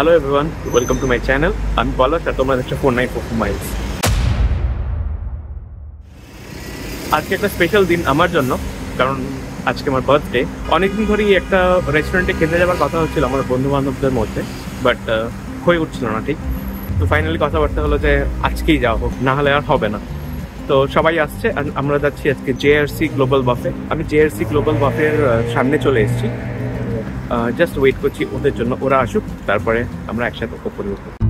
Hello everyone welcome to my channel আমি পলাশ আর তোমরা দেখছ ফোর নাইন ফোর মাইলস আজকে একটা স্পেশাল দিন আমার জন্য, কারণ আজকে আমার বার্থডে অনেকদিন ধরেই একটা রেস্টুরেন্টে খেতে যাওয়ার কথা হচ্ছিল আমার বন্ধু বান্ধবদের মধ্যে বাট হয়ে উঠছিল না ঠিক। তো ফাইনালি কথাবার্তা হলো যে আজকেই যাওয়া হোক, না হলে আর হবে না। তো সবাই আসছে আমরা যাচ্ছি আজকে জেআরসি গ্লোবাল বাফে আমি জেআরসি গ্লোবাল বাফের সামনে চলে এসেছি। জাস্ট ওয়েট করছি ওদের জন্য ওরা আসুক তারপরে আমরা একসাথে উপরে উঠবো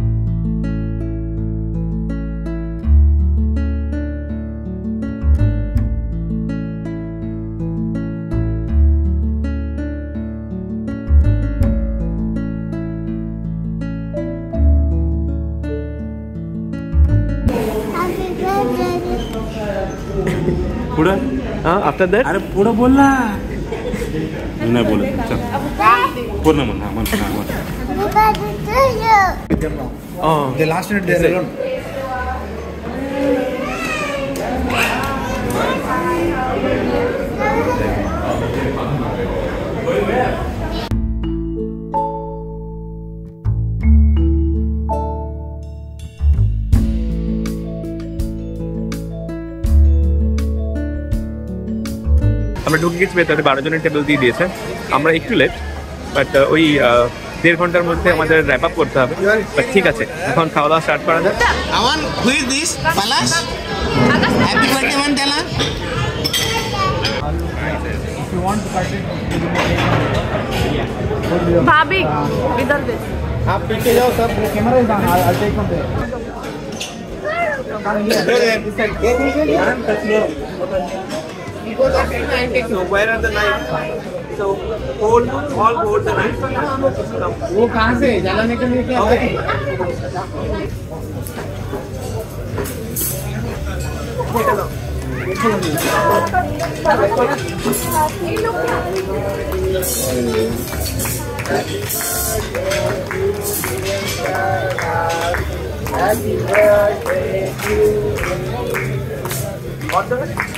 পুরো হ্যাঁ আফটার দ্যাট अरे पुढं बोल ना नाही बोलत Purnam, Naman, Naman. Oh, the last minute they are alone. আমরা ঢুকে গেছি ভেতরে বারো জনের টেবিল দিয়ে দিয়েছে আমরা একটু লেট বাট ওই আহ, দেড় ঘন্টার মধ্যে আমাদের র্যাপ আপ করতে হবে বাট ঠিক আছে এখন খাওয়া দাওয়া স্টার্ট করা যাক Awan, who is this? Palas? Happy birthday, man, Tela. भाभी इधर दे आप पीछे जाओ सब camera is on I take so all all boards are nice. वो कहाँ से जलाने के लिए क्या है? Happy birthday to you. What the?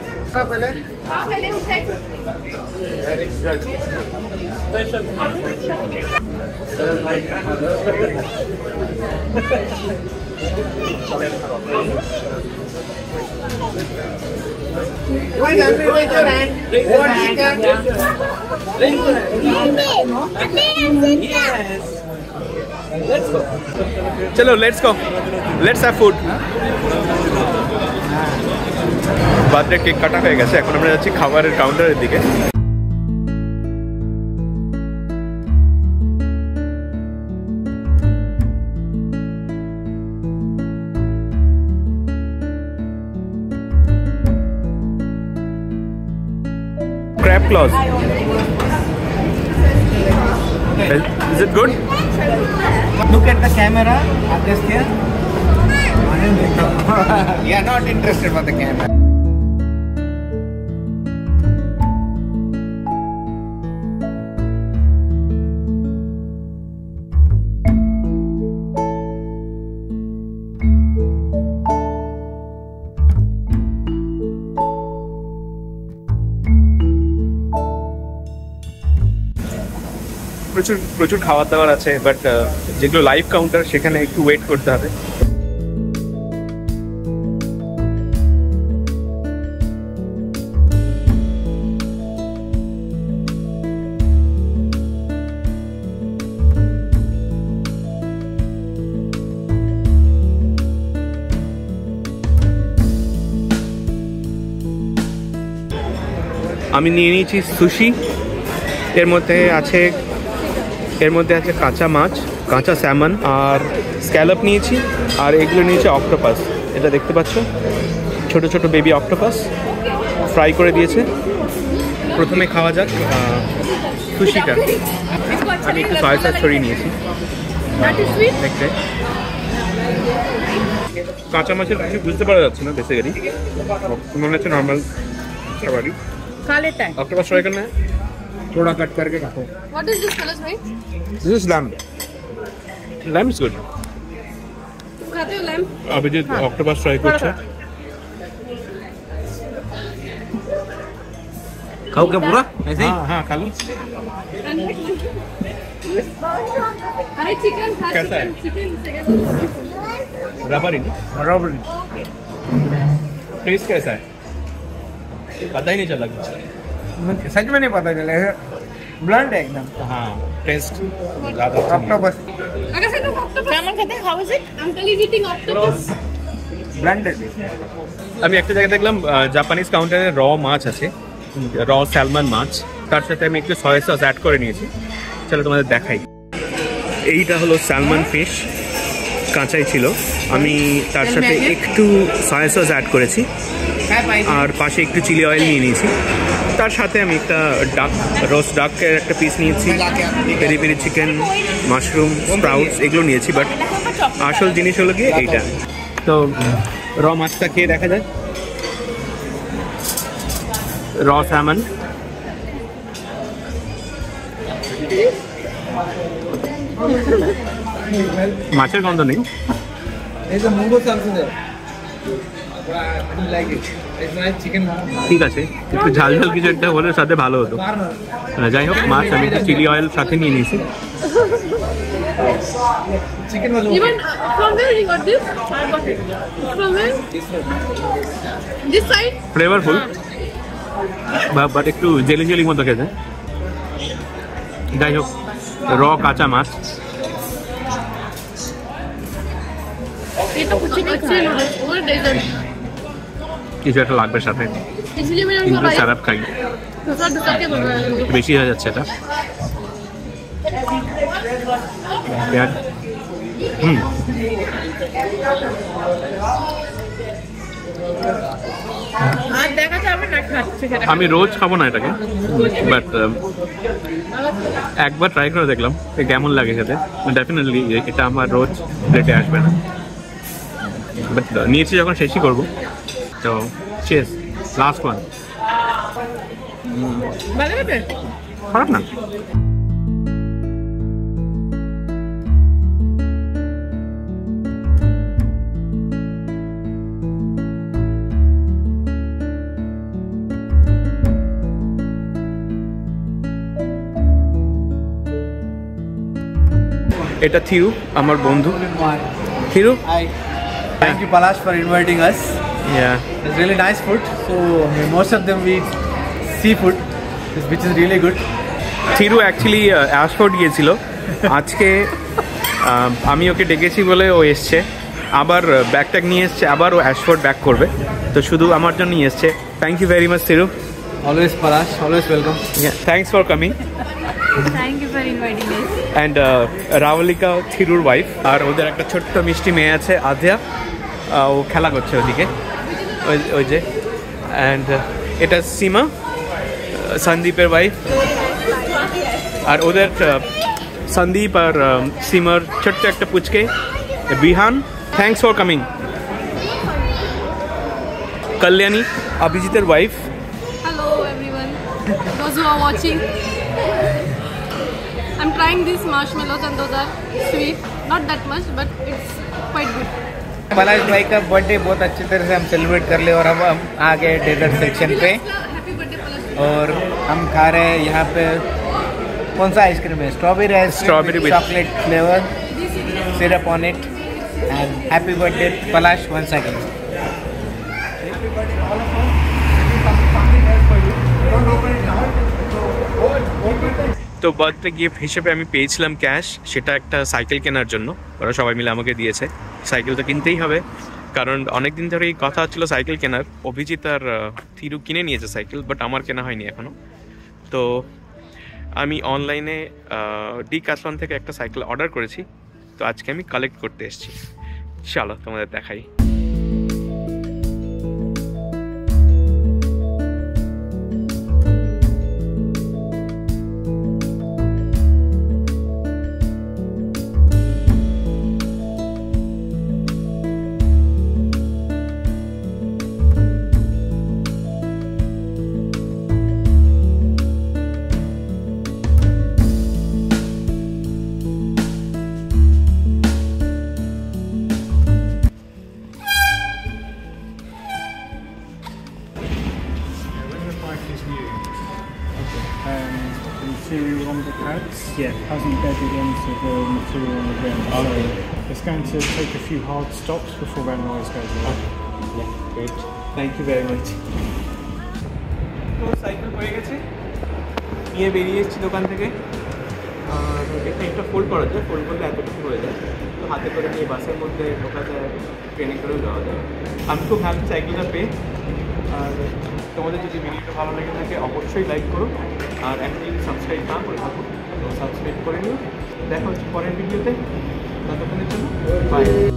खा पहले हां पहले Wait, wait, Let's go. Chalo, let's have food. Birthday cake কাটা হয়ে গেছে এখন আমরা যাচ্ছি খাবারের কাউন্টারের দিকে crab claws is it good Look at the camera, Agastya. you are not interested for the camera. প্রচুর প্রচুর খাবার দাবার আছে বাট যেগুলো লাইভ কাউন্টার সেখানে একটু ওয়েট করতে হবে। আমি নিয়ে নিয়েছি সুশি এর মধ্যে আছে এর মধ্যে আছে কাঁচা মাছ কাঁচা স্যামন আর স্ক্যালপ নিয়েছি আর এগুলো নিয়েছে অক্টোপাস এটা দেখতে পাচ্ছ? ছোট ছোট বেবি অক্টোপাস ফ্রাই করে দিয়েছে। প্রথমে খাওয়া যাক খুশিটা আমি একটু সয়া সস ছড়িয়ে নিয়েছি। দেখতে। কাঁচা মাছের কিছু বুঝতে পারা যাচ্ছে না বেসিক্যালি মনে হচ্ছে নর্মাল অক্টোপাস ফ্রাই थोड़ा कट करके खाते हैं। व्हाट इज़ दिस कलर्स भाई? This is lamb lamb is good खाते हो लैम अभी जो ऑक्टोपस ट्राई कुछ है? खाओ क्या पूरा? ऐसे ही? हाँ हाँ खा लो। अरे चिकन खा चिकन है? चिकन रबरी रबरी टेस्ट कैसा है? पता ही नहीं चला कुछ। सच में नहीं पता चला ब्लड है एकदम हाँ टेस्ट ज़्यादा अच्छा नहीं है। ऑक्टोपस अगर से तुम octopus salmon खाते हैं how is it uncle is eating octopus blood है আমি একটা জায়গায় দেখলাম জাপানিজ কাউন্টারে র মাছ আছে র স্যালমন মাছ তার সাথে আমি একটু সয়া সস অ্যাড করে নিয়েছি চলো তোমাদের দেখাই এইটা হলো স্যালমন ফিশ কাঁচাই ছিল আমি তার সাথে একটু সয়া সস অ্যাড করেছি আর পাশে একটু চিলি অয়েল নিয়ে নিয়েছি তার সাথে আমি একটা ডাক রোস্ট ডাকের একটা পিস নিয়েছি। Peri peri chicken mushroom sprouts এগুলো নিয়েছি বাট আসল জিনিস হলো গিয়ে এইটা। তো র মাছটা খেয়ে দেখা যায় র স্যামন মাছের গন্ধ নেই। a mungo ঠিক আছে একটু ঝাল ঝাল কিছু একটা হলে সাথে ভালো হতো। যাই হোক মাছ আমি একটু চিলি অয়েল সাথে নিয়ে নিয়েছি। ফ্লেভারফুল বাট একটু জেলি জেলির মতো খেতে। যাই হোক র কাঁচা মাছ। ये तो कुछ नहीं अच्छे नूडल्स और डेजर्ट কিছু একটা লাগবে সাথে इसलिए मैंने কিন্তু उनको भाई স্যারাপ খাই दूसरा दूसरा के बोल रहा है বেশি হয়ে যাচ্ছে এটা পেঁয়াজ হুম আর দেখা যাবে না খাচ্ছে সেটা আমি রোজ খাবো না এটাকে বাট একবার ট্রাই করে দেখলাম যে কেমন লাগে খেতে ডেফিনেটলি এটা আমার রোজ প্লেটে আসবে না বাট নিয়েছি যখন শেষই করব। তো শেষ লাস্ট ওয়ান খারাপ না। এটা থিরু আমার বন্ধু। Thiru. Thank you, Palash, for inviting us. Yeah It's really nice food. So most of them we eat seafood, which is really good. Thiru actually Ashford গিয়েছিল আজকে আমি ওকে ডেকেছি বলে ও এসছে আবার ব্যাগ ট্যাগ নিয়ে এসছে আবার ও অ্যাশফোর্ড ব্যাক করবে তো শুধু আমার জন্যই এসছে thank you very much Thiru Always Palash, always welcome. Thanks for coming Thank you for inviting us and রাওলিকা থিরুর wife আর ওদের একটা ছোট্ট মিষ্টি মেয়ে আছে আধ্যা ও খেলা করছে ওদিকে ওই ওই যে অ্যান্ড এটা সীমা আহ, সন্দীপের ওয়াইফ আর ওদের আহ, সন্দীপ আর আহ, সীমার ছোট্ট একটা পুচকে Bihan thanks for coming Kalyani অভিজিতের wife Hello everyone, those who are watching. I'm trying these marshmallows and those are sweet. Not that much, but it's quite good. Palash भाई का बर्थडे बहुत अच्छी तरह से हम सेलिब्रेट कर ले और हम हम आ गए डेजर्ट सेक्शन पे। Happy birthday, Palash. और हम खा रहे हैं यहाँ पे कौन सा आइसक्रीम है? Strawberry ice cream Strawberry chocolate flavour syrup on it and happy birthday Palash one second তো বার্থডে গিফট হিসেবে আমি পেয়েছিলাম ক্যাশ সেটা একটা সাইকেল কেনার জন্য। ওরা সবাই মিলে আমাকে দিয়েছে। সাইকেল তো কিনতেই হবে। কারণ অনেক দিন ধরেই কথা হচ্ছিল সাইকেল কেনার। অভিজিৎ আর থিরু কিনে নিয়েছে সাইকেল বাট আমার কেনা হয়নি এখনও তো আমি অনলাইনে ডি কাসলন থেকে একটা সাইকেল অর্ডার করেছি। তো আজকে আমি কালেক্ট করতে এসেছি। চলো তোমাদের দেখাই। Yeah, hasn't bedded into the material on the ground. Okay. So it's going to take a few hard stops before that noise goes away. Great thank you very much তো সাইকেল হয়ে গেছে নিয়ে বেরিয়ে এসেছি দোকান থেকে আর এটা একটা ফোল্ড করা যায় ফোল্ড করলে এতটুকু হয়ে যায় তো হাতে করে নিয়ে বাসের মধ্যে ঢোকা যায় ট্রেনে করেও যাওয়া যায় আমি খুব হ্যাপি সাইকেলটা পেয়ে আর তোমাদের যদি ভিডিওটা ভালো লেগে থাকে অবশ্যই লাইক করো আর একটা যদি সাবস্ক্রাইব না করে থাকো সাবস্ক্রাইব করে নিও। দেখা হচ্ছে পরের ভিডিওতে ততক্ষণের জন্য বাই